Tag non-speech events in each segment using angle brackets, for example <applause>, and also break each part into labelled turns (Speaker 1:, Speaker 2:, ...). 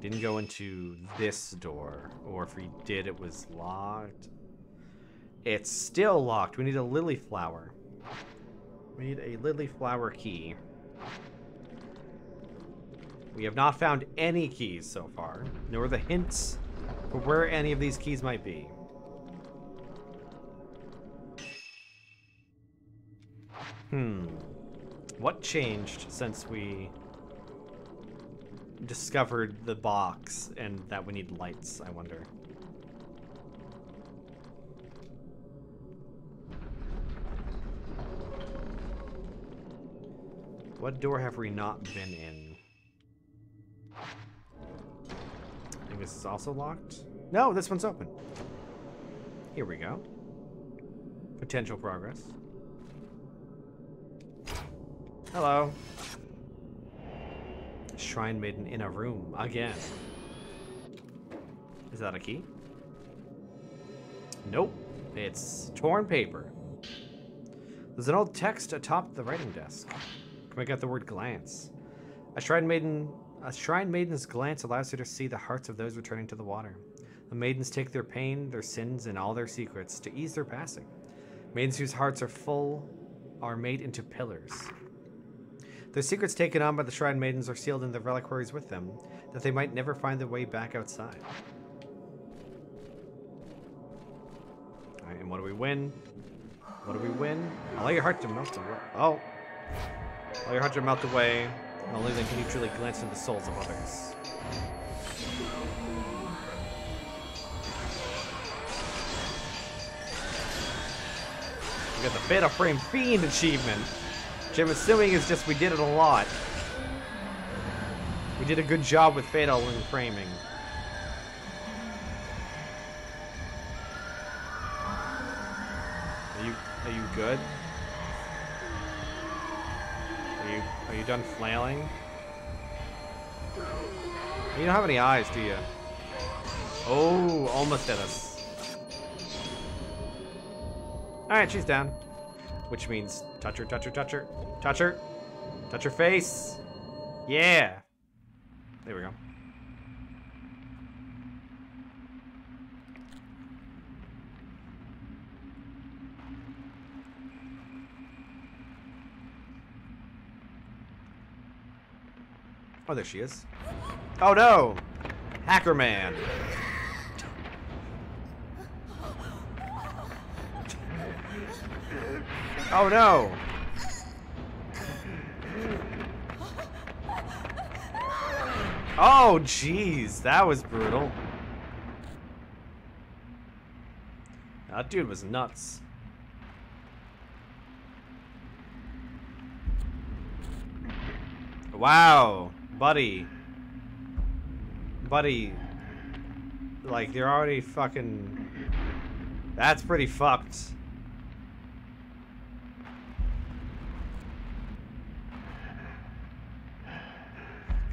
Speaker 1: Didn't go into this door. Or if we did, it was locked. It's still locked. We need a lily flower. We need a lily flower key. We have not found any keys so far, nor the hints for where any of these keys might be. Hmm. What changed since we discovered the box and that we need lights, I wonder? What door have we not been in? I think this is also locked. No, this one's open. Here we go. Potential progress. Hello. Shrine maiden in a room again. Is that a key? Nope. It's torn paper. There's an old text atop the writing desk. Can we get the word glance? A shrine maiden a shrine maiden's glance allows her to see the hearts of those returning to the water. The maidens take their pain, their sins, and all their secrets to ease their passing. Maidens whose hearts are full are made into pillars. Their secrets taken on by the shrine maidens are sealed in the reliquaries with them, that they might never find their way back outside. Alright, and what do we win? What do we win? Allow your heart to melt away. Oh. Allow your heart to melt away. And only then can you truly glance into the souls of others. We got the Beta Frame Fiend achievement. Which I'm assuming is just we did it a lot. We did a good job with Fatal in framing. Are you are you good? Are you are you done flailing? You don't have any eyes, do you? Oh, almost at us. Alright, she's down. Which means touch her, touch her, touch her, touch her, touch her face. Yeah. There we go. Oh, there she is. Oh no! Hacker Man! Oh no! Oh jeez, that was brutal. That dude was nuts. Wow, buddy. Buddy. Like, you're already fucking... That's pretty fucked.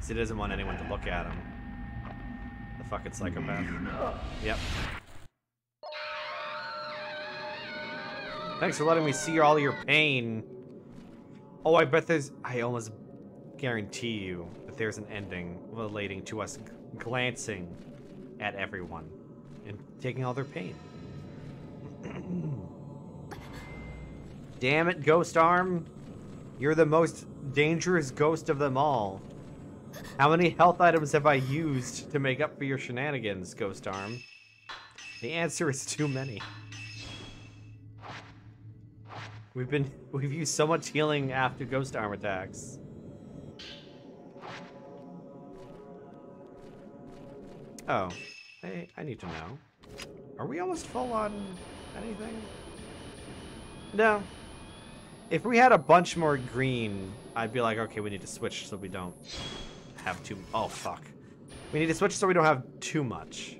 Speaker 1: Because he doesn't want anyone to look at him. The fucking psychopath. Yep. Thanks for letting me see all your pain. Oh, I bet there's... I almost guarantee you that there's an ending relating to us glancing at everyone and taking all their pain. <clears throat> Damn it, Ghost Arm. You're the most dangerous ghost of them all. How many health items have I used to make up for your shenanigans, Ghost Arm? The answer is too many. We've been we've used so much healing after Ghost Arm attacks. Oh, hey, I need to know. Are we almost full on anything? No. If we had a bunch more green, I'd be like, okay, we need to switch so we don't have too... Oh, fuck. We need to switch so we don't have too much.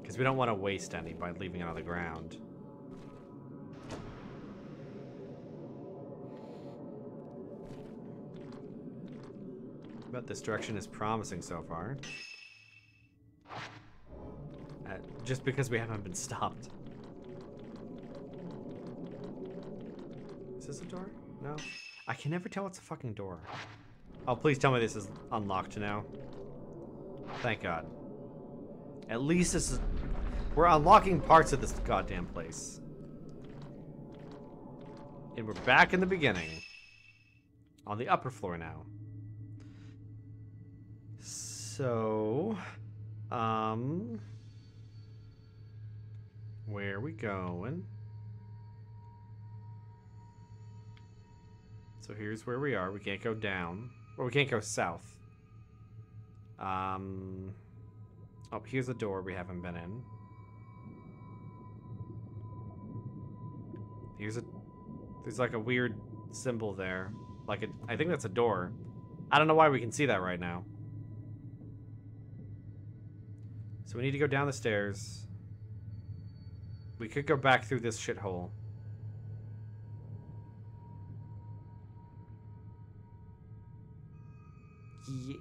Speaker 1: Because we don't want to waste any by leaving it on the ground. But this direction is promising so far. Uh, just because we haven't been stopped. Is this a door? No? I can never tell it's a fucking door. Oh, please tell me this is unlocked now. Thank God. At least this is... We're unlocking parts of this goddamn place. And we're back in the beginning. On the upper floor now. So... Um... Where are we going? So here's where we are. We can't go down. Or we can't go south. Um... Oh, here's a door we haven't been in. Here's a... There's like a weird symbol there. Like, a, I think that's a door. I don't know why we can see that right now. So we need to go down the stairs. We could go back through this shithole.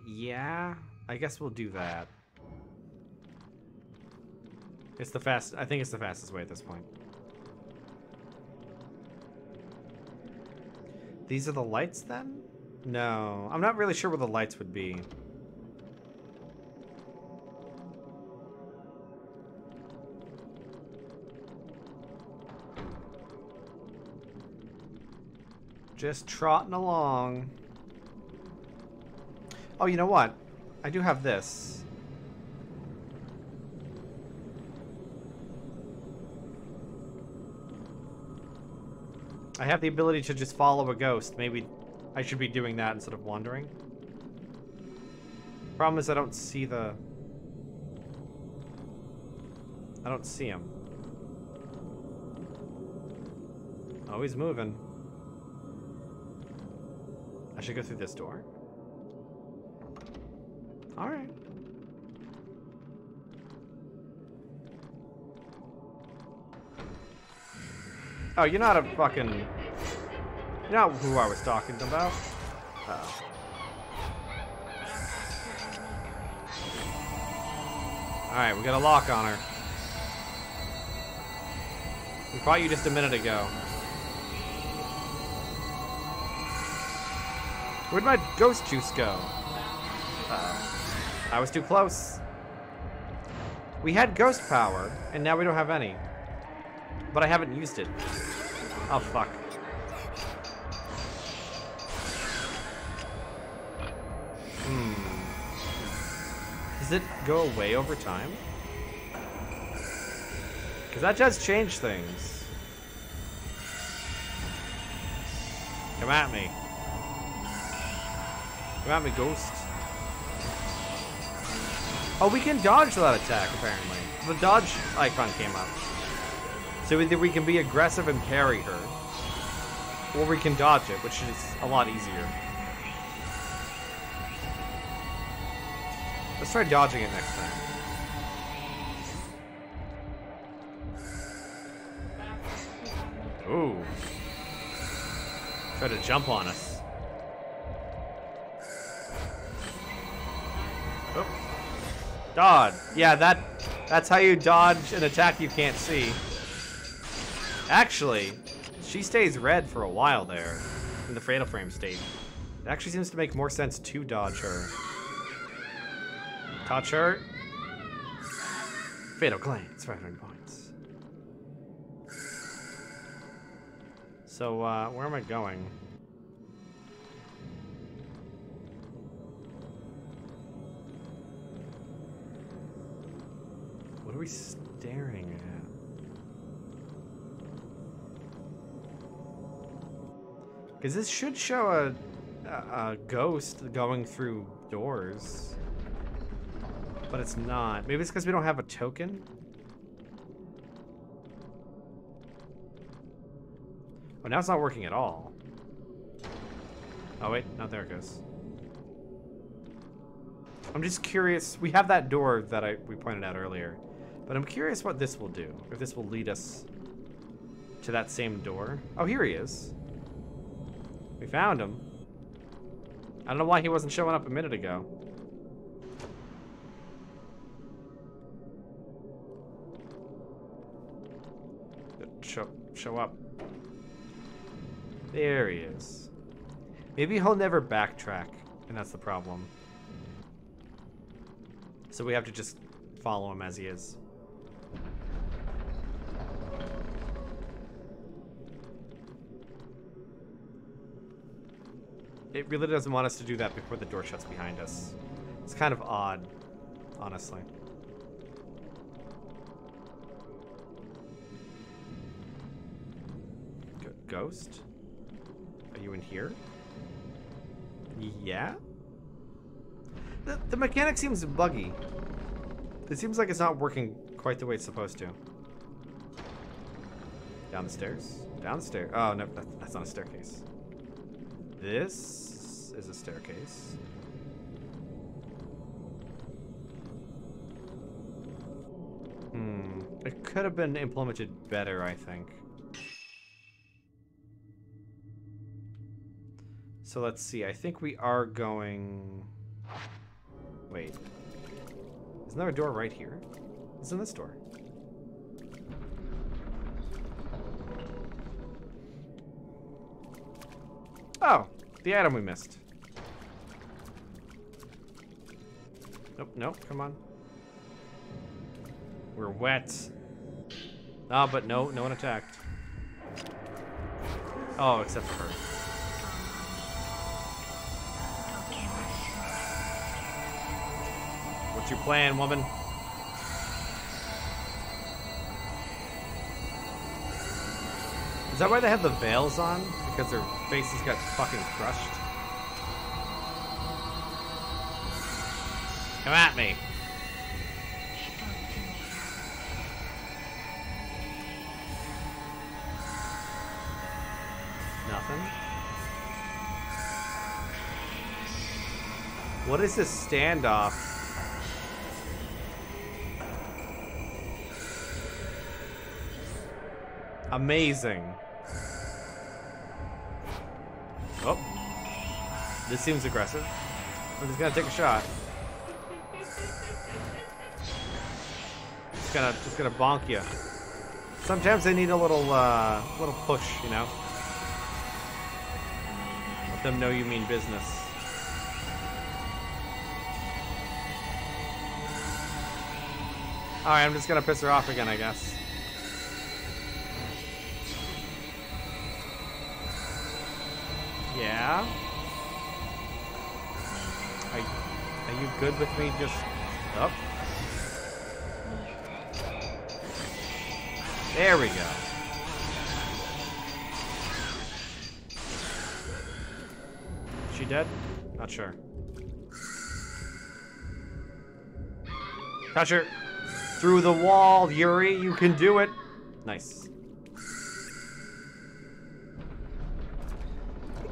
Speaker 1: Yeah, I guess we'll do that. It's the fast. I think it's the fastest way at this point. These are the lights then? No, I'm not really sure where the lights would be. Just trotting along. Oh, you know what? I do have this. I have the ability to just follow a ghost. Maybe I should be doing that instead of wandering. Problem is I don't see the... I don't see him. Oh, he's moving. I should go through this door. Alright. Oh, you're not a fucking... You're not who I was talking about. Uh -oh. Alright, we got a lock on her. We fought you just a minute ago. Where'd my ghost juice go? Uh -oh. I was too close. We had ghost power, and now we don't have any. But I haven't used it. Oh, fuck. Hmm. Does it go away over time? Because that does change things. Come at me. Come at me, ghost. Oh, we can dodge that attack, apparently. The dodge icon came up. So either we can be aggressive and carry her, or we can dodge it, which is a lot easier. Let's try dodging it next time. Ooh. Try to jump on us. Oh. Dodge. Yeah, that that's how you dodge an attack you can't see. Actually, she stays red for a while there in the Fatal Frame state. It actually seems to make more sense to dodge her. Touch her. Fatal Glance, 500 points. So, uh, where am I going? What are we staring at? Because this should show a, a, a, ghost going through doors. But it's not. Maybe it's because we don't have a token? Oh, now it's not working at all. Oh, wait. No, there it goes. I'm just curious. We have that door that I we pointed out earlier. But I'm curious what this will do. If this will lead us to that same door. Oh, here he is. We found him. I don't know why he wasn't showing up a minute ago. Show, show up. There he is. Maybe he'll never backtrack, and that's the problem. So we have to just follow him as he is. It really doesn't want us to do that before the door shuts behind us. It's kind of odd, honestly. G Ghost? Are you in here? Yeah? The, the mechanic seems buggy. It seems like it's not working quite the way it's supposed to. Down the stairs? Down the stairs. Oh, no, that, that's not a staircase. This is a staircase. Hmm. It could have been implemented better, I think. So let's see. I think we are going... Wait. Isn't there a door right here? Isn't this door? Oh, the item we missed. Nope, nope, come on. We're wet. Ah, oh, but no, no one attacked. Oh, except for her. What's your plan, woman? Is that why they have the veils on? Because their faces got fucking crushed? Come at me. Nothing. What is this standoff? Amazing. Oh. This seems aggressive. I'm just gonna take a shot. Just gonna, just gonna bonk you. Sometimes they need a little, uh, little push, you know? Let them know you mean business. Alright, I'm just gonna piss her off again, I guess. Yeah? Are, are you good with me just up? There we go. She dead? Not sure. Touch her! Through the wall, Yuri! You can do it! Nice.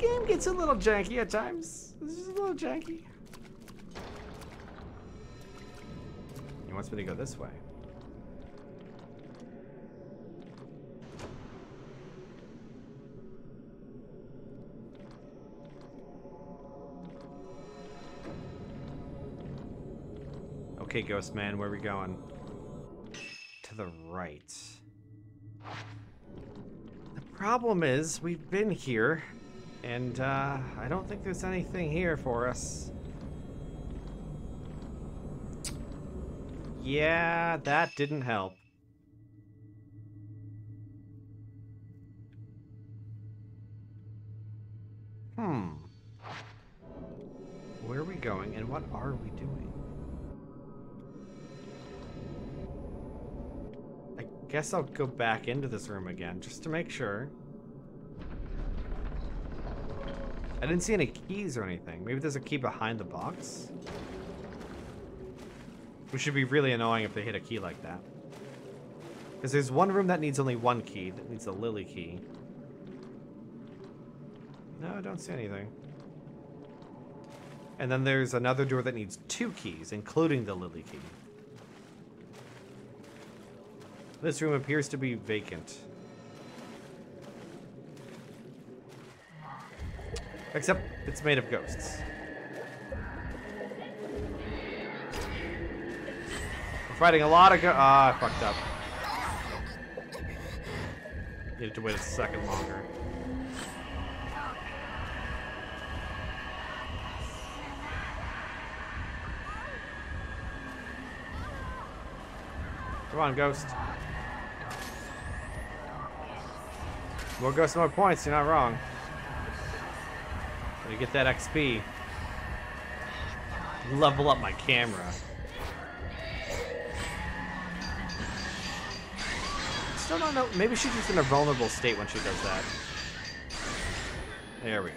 Speaker 1: Game gets a little janky at times. It's just a little janky. He wants me to go this way. Okay, Ghost Man, where are we going? To the right. The problem is, we've been here. And, uh, I don't think there's anything here for us. Yeah, that didn't help. Hmm. Where are we going and what are we doing? I guess I'll go back into this room again just to make sure. I didn't see any keys or anything. Maybe there's a key behind the box? Which should be really annoying if they hit a key like that. Because there's one room that needs only one key, that needs a lily key. No, I don't see anything. And then there's another door that needs two keys, including the lily key. This room appears to be vacant. Except it's made of ghosts. We're fighting a lot of go- Ah, I fucked up. Needed to wait a second longer. Come on, Ghost. More Ghost, more points. You're not wrong. Me get that XP. Level up my camera. Still don't know. Maybe she's just in a vulnerable state when she does that. There we go.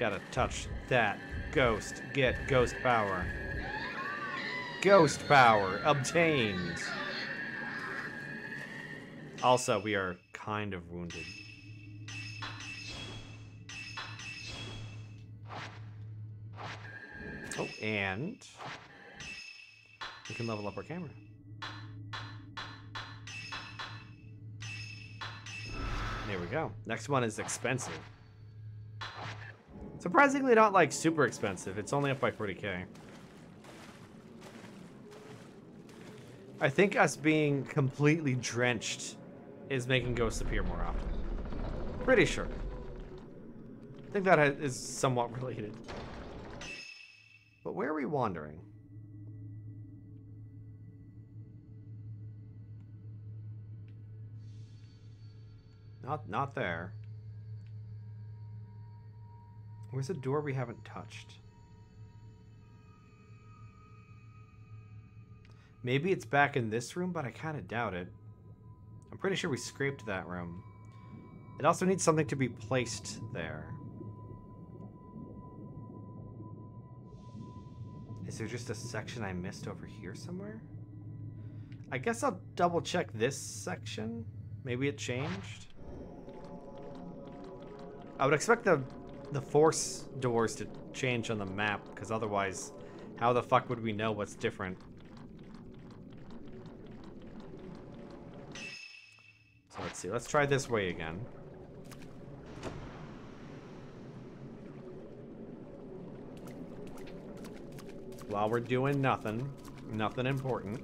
Speaker 1: Gotta touch that ghost. Get ghost power. Ghost power obtained. Also, we are kind of wounded. And we can level up our camera. There we go. Next one is expensive. Surprisingly not like super expensive. It's only up by 40k. I think us being completely drenched is making ghosts appear more often. Pretty sure. I think that is somewhat <laughs> related. But where are we wandering? Not, not there. Where's the door we haven't touched? Maybe it's back in this room, but I kind of doubt it. I'm pretty sure we scraped that room. It also needs something to be placed there. Is there just a section I missed over here somewhere? I guess I'll double check this section. Maybe it changed. I would expect the the force doors to change on the map, because otherwise, how the fuck would we know what's different? So let's see, let's try this way again. While we're doing nothing, nothing important.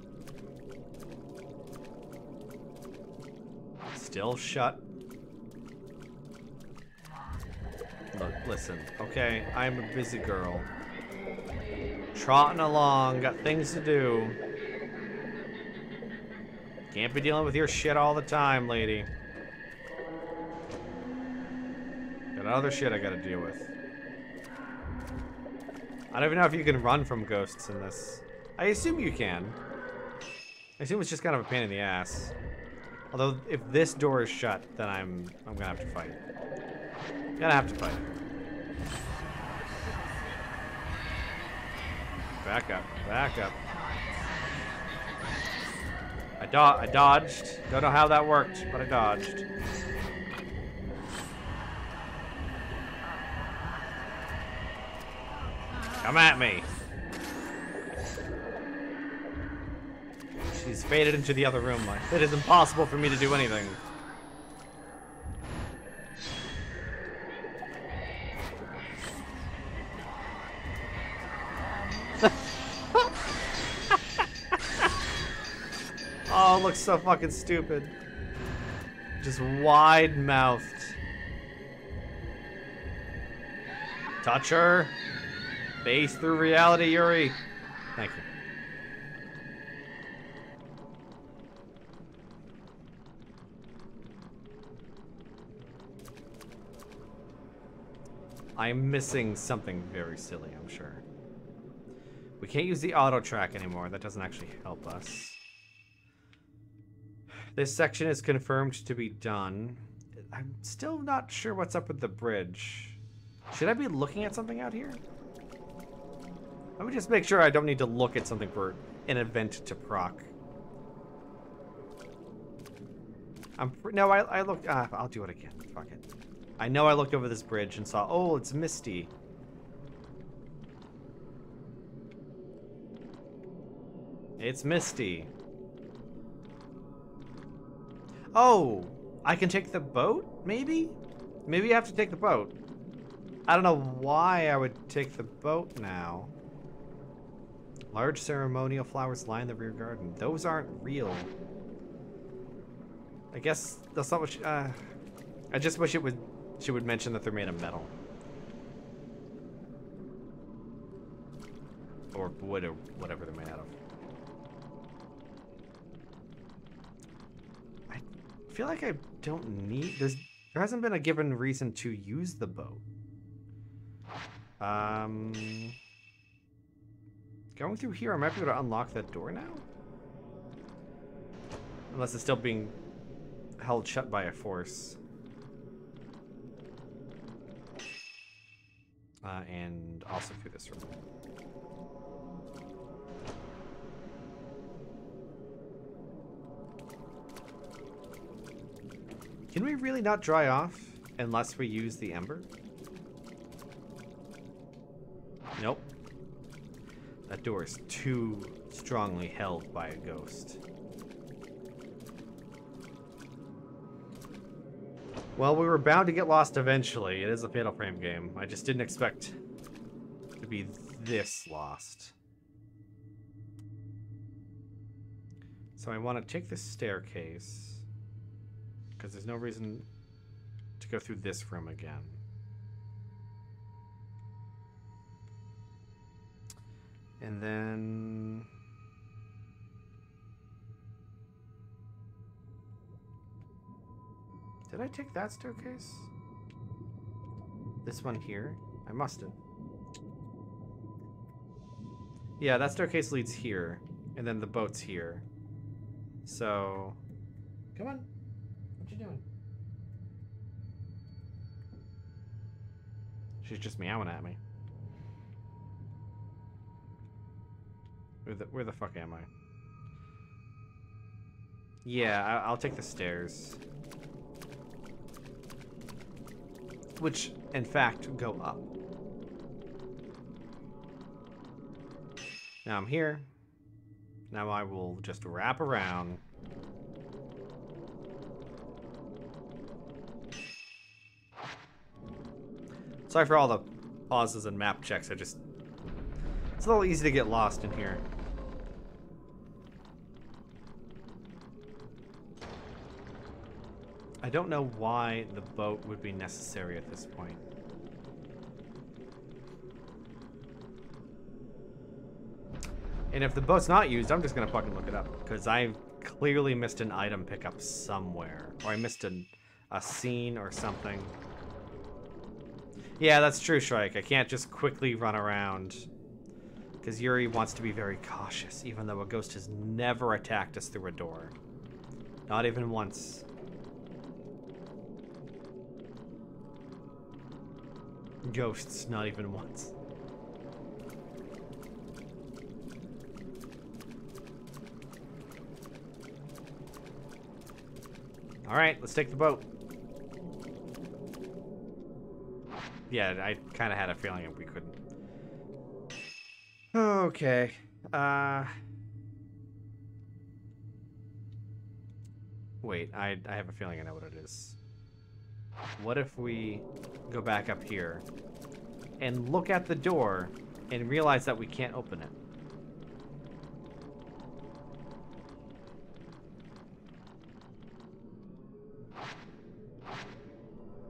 Speaker 1: Still shut. Look, listen, okay? I'm a busy girl. Trotting along, got things to do. Can't be dealing with your shit all the time, lady. Got other shit I gotta deal with. I don't even know if you can run from ghosts in this. I assume you can. I assume it's just kind of a pain in the ass. Although, if this door is shut, then I'm I'm gonna have to fight. Gonna have to fight. Back up, back up. I, do I dodged. Don't know how that worked, but I dodged. Come at me. She's faded into the other room. It is impossible for me to do anything. <laughs> oh, looks so fucking stupid. Just wide-mouthed. Touch her. Face through reality, Yuri. Thank you. I'm missing something very silly, I'm sure. We can't use the auto track anymore. That doesn't actually help us. This section is confirmed to be done. I'm still not sure what's up with the bridge. Should I be looking at something out here? Let me just make sure I don't need to look at something for an event to proc. I'm no, I I looked. Uh, I'll do it again. Fuck it. I know I looked over this bridge and saw. Oh, it's misty. It's misty. Oh, I can take the boat. Maybe. Maybe I have to take the boat. I don't know why I would take the boat now. Large ceremonial flowers line the rear garden. Those aren't real. I guess that's not what she, uh, I just wish it would, she would mention that they're made of metal. Or wood or whatever they're made out of. I feel like I don't need, there's, there hasn't been a given reason to use the boat. Um... Going through here, I might be able to unlock that door now? Unless it's still being held shut by a force. Uh, and also through this room. Can we really not dry off unless we use the ember? Door is too strongly held by a ghost. Well, we were bound to get lost eventually. It is a Fatal Frame game. I just didn't expect to be this lost. So I want to take this staircase because there's no reason to go through this room again. And then... Did I take that staircase? This one here? I must have. Yeah, that staircase leads here. And then the boat's here. So... Come on. What you doing? She's just meowing at me. Where the, where the fuck am I? Yeah, I, I'll take the stairs. Which, in fact, go up. Now I'm here. Now I will just wrap around. Sorry for all the pauses and map checks. I just... It's a little easy to get lost in here. I don't know why the boat would be necessary at this point. And if the boat's not used, I'm just gonna fucking look it up. Because I clearly missed an item pickup somewhere. Or I missed an, a scene or something. Yeah, that's true, Shrike. I can't just quickly run around. Because Yuri wants to be very cautious, even though a ghost has never attacked us through a door. Not even once. Ghosts, not even once. Alright, let's take the boat. Yeah, I kind of had a feeling we couldn't. Okay. Uh... Wait, I, I have a feeling I know what it is. What if we go back up here and look at the door and realize that we can't open it?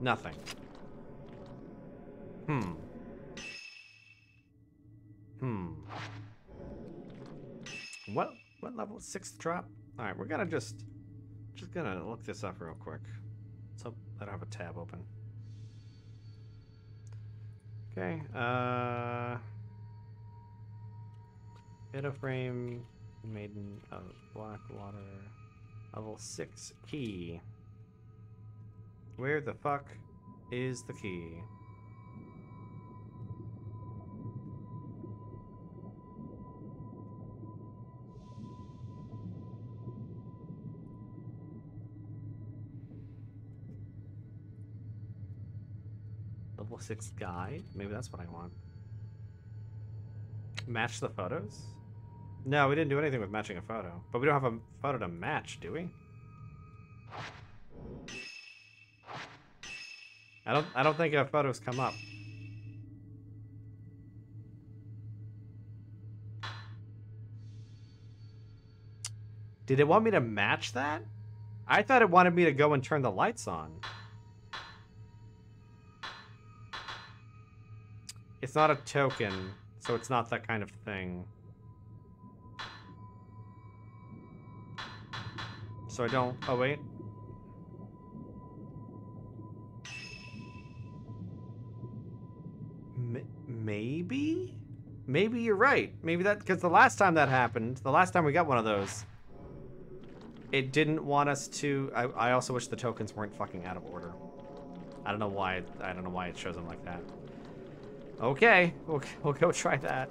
Speaker 1: Nothing. Hmm. Hmm. What what level? Sixth drop? Alright, we're gonna just just gonna look this up real quick. So I don't have a tab open. Okay, uh Fatal Frame Maiden of black water, level six key. Where the fuck is the key? Level 6 guide? Maybe that's what I want. Match the photos? No, we didn't do anything with matching a photo. But we don't have a photo to match, do we? I don't I don't think our photos come up. Did it want me to match that? I thought it wanted me to go and turn the lights on. It's not a token, so it's not that kind of thing. So I don't... Oh, wait. M maybe? Maybe you're right. Maybe that... Because the last time that happened, the last time we got one of those, it didn't want us to... I, I also wish the tokens weren't fucking out of order. I don't know why... I don't know why it shows them like that. Okay, we'll, <laughs> we'll go try that.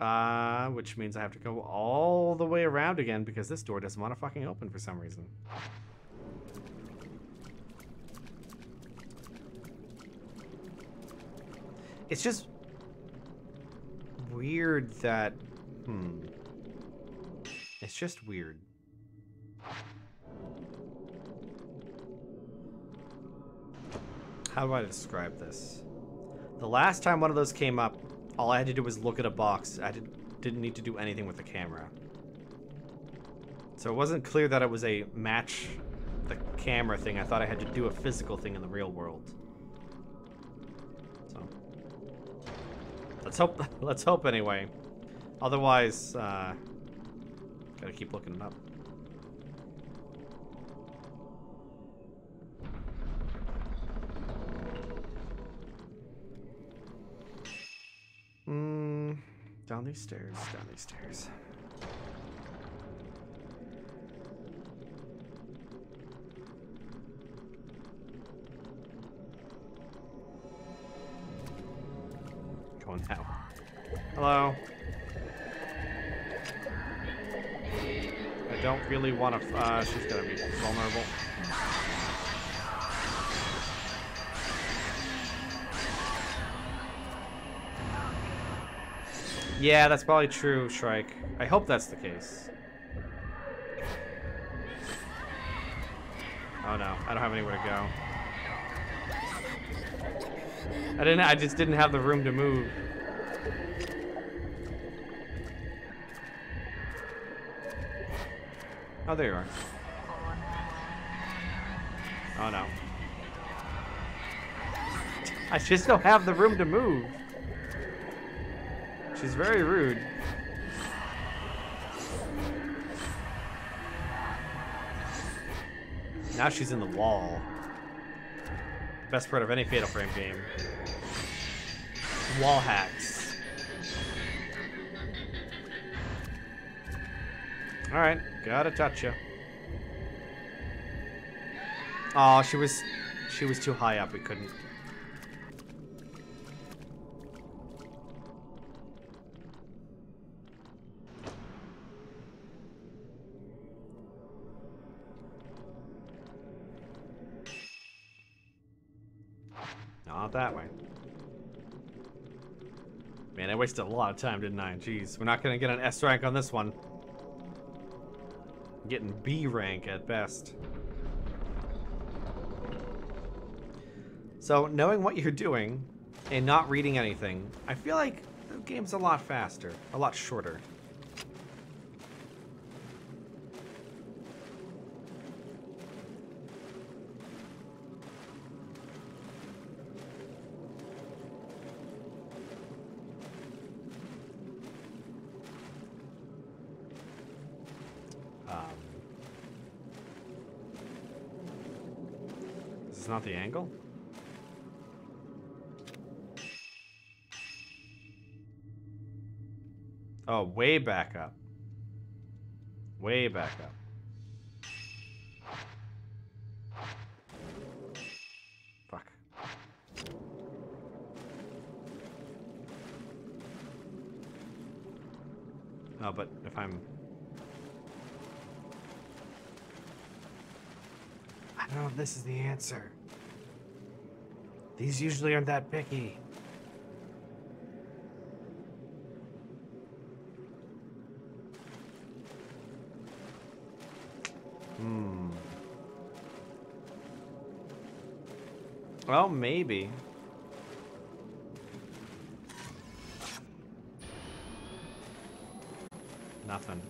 Speaker 1: Uh, which means I have to go all the way around again because this door doesn't want to fucking open for some reason. It's just weird that, hmm. It's just weird. How do I describe this? The last time one of those came up, all I had to do was look at a box. I did, didn't need to do anything with the camera. So it wasn't clear that it was a match the camera thing. I thought I had to do a physical thing in the real world. So let's hope. <laughs> Let's hope anyway. Otherwise, uh, gotta keep looking it up. Down these stairs, down these stairs. Going now. Hello. I don't really want to. Uh, she's gonna be vulnerable. Yeah, that's probably true, Shrike. I hope that's the case. Oh no, I don't have anywhere to go. I didn't. I just didn't have the room to move. Oh, there you are. Oh no. I just don't have the room to move. She's very rude. Now she's in the wall. Best part of any Fatal Frame game. Wall hacks. Alright, gotta touch you. Oh, she was she was too high up, we couldn't. Not that way. Man, I wasted a lot of time, didn't I? Jeez, we're not gonna get an S rank on this one. I'm getting B rank at best. So, knowing what you're doing and not reading anything, I feel like the game's a lot faster, a lot shorter. The angle? Oh, way back up. Way back up. Fuck. No, but if I'm... I don't know if this is the answer. These usually aren't that picky. Hmm. Well, maybe. Nothing.